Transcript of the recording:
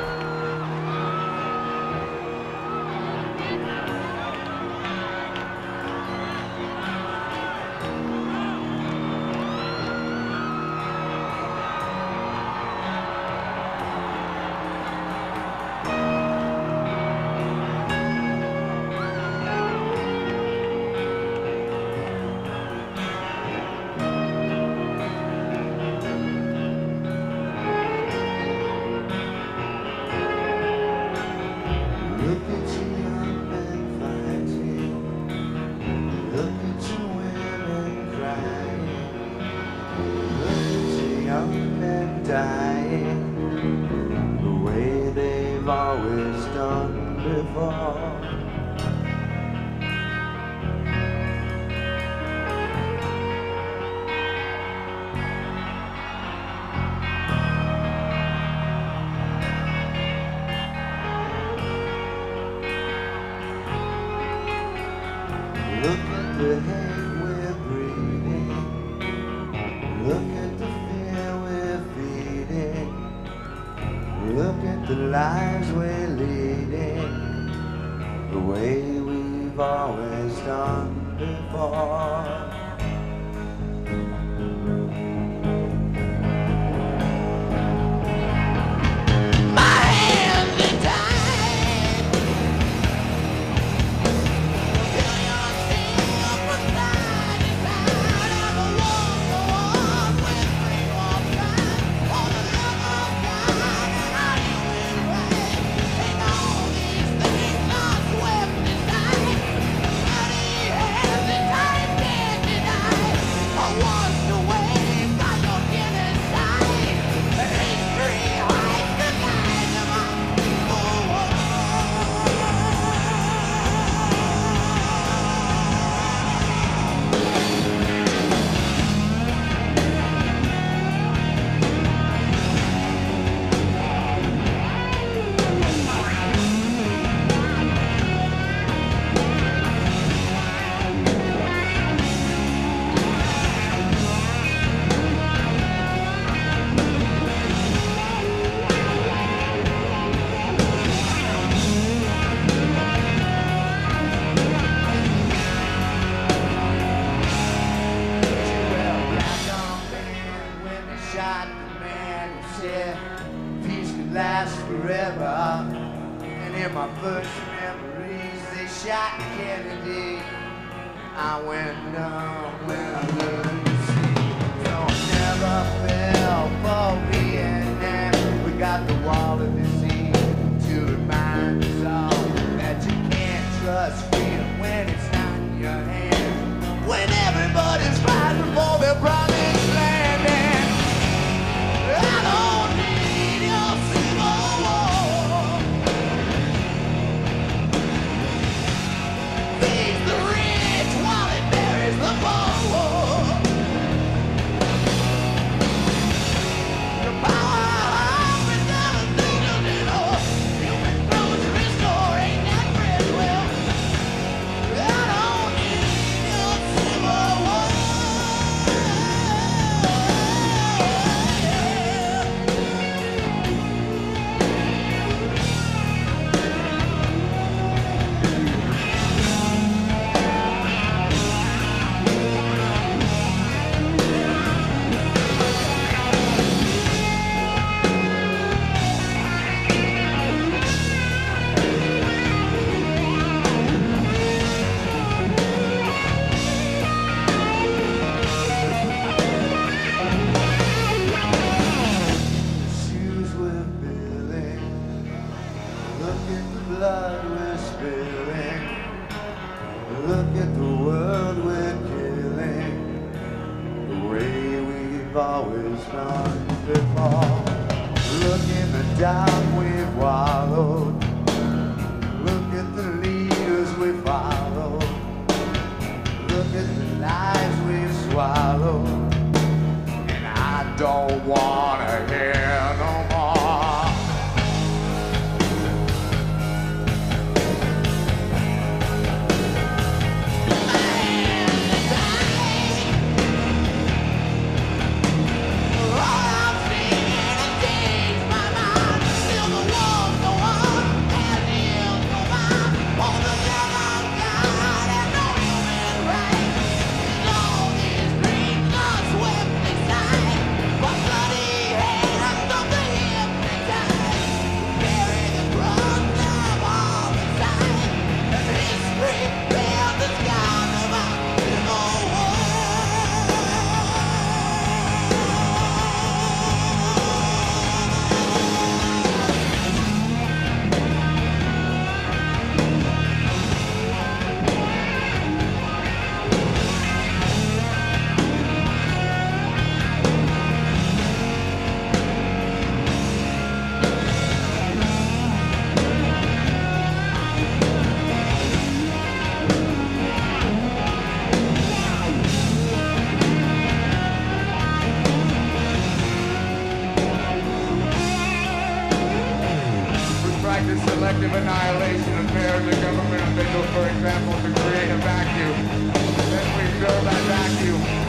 Look Look at the hate The way we've always done before. Shot Kennedy. I went numb when I learned to see. I never fell for Vietnam. We got the wall of D.C. to remind us all that you can't trust freedom when it's not in your hands. When everybody's fighting for their promised land. Done before. Look in the dark we've wallowed. Look at the leaders we follow. Look at the lies we've swallowed. And I don't wanna selective annihilation of mayors and government officials, for example, to create a vacuum. Then we fill that vacuum